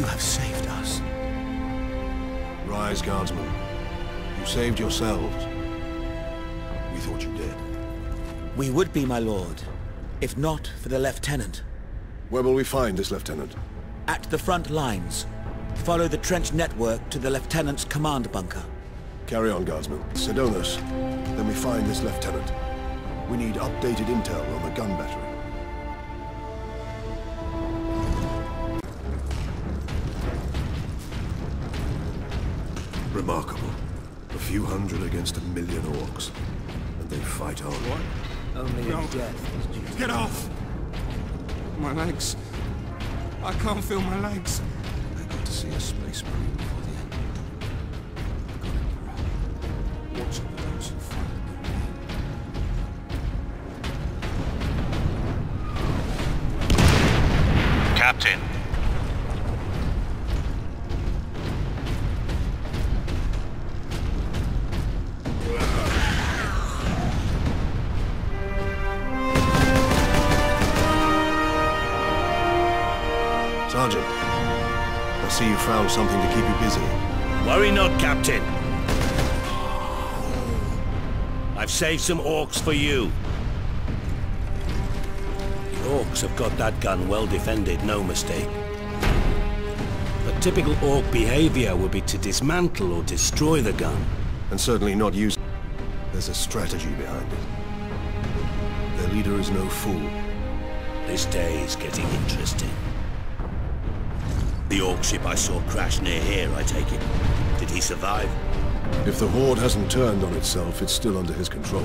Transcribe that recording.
You have saved us. Rise, guardsmen. You saved yourselves. We thought you dead. We would be, my lord, if not for the lieutenant. Where will we find this lieutenant? At the front lines. Follow the trench network to the lieutenant's command bunker. Carry on, guardsmen. Sidonus. Then we find this lieutenant. We need updated intel on the gun battery. Remarkable. A few hundred against a million orcs. And they fight on. What? Only No. in death is due. Get off! My legs. I can't feel my legs. I got to see a space marine before the end. God Emperor. Watch over those who fight. Captain, Sergeant, I see you found something to keep you busy. Worry not, Captain. I've saved some orcs for you. The orcs have got that gun well defended, no mistake. But typical orc behavior would be to dismantle or destroy the gun. And certainly not use... There's a strategy behind it. Their leader is no fool. This day is getting interesting. The orc ship I saw crash near here, I take it. Did he survive? If the Horde hasn't turned on itself, it's still under his control.